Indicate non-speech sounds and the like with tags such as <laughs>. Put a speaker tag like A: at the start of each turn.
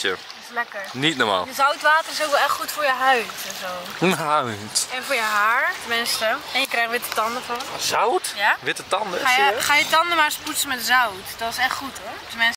A: Dat
B: is lekker.
A: Niet normaal.
B: Zoutwater is ook wel echt goed voor je huid en zo. <laughs>
A: Nou, huid.
B: En voor je haar, tenminste. En je krijgt witte tanden van.
A: zout?
B: Ja?
A: Witte tanden?
B: Ga je, ga je tanden maar spoetsen met zout. Dat is echt goed hoor.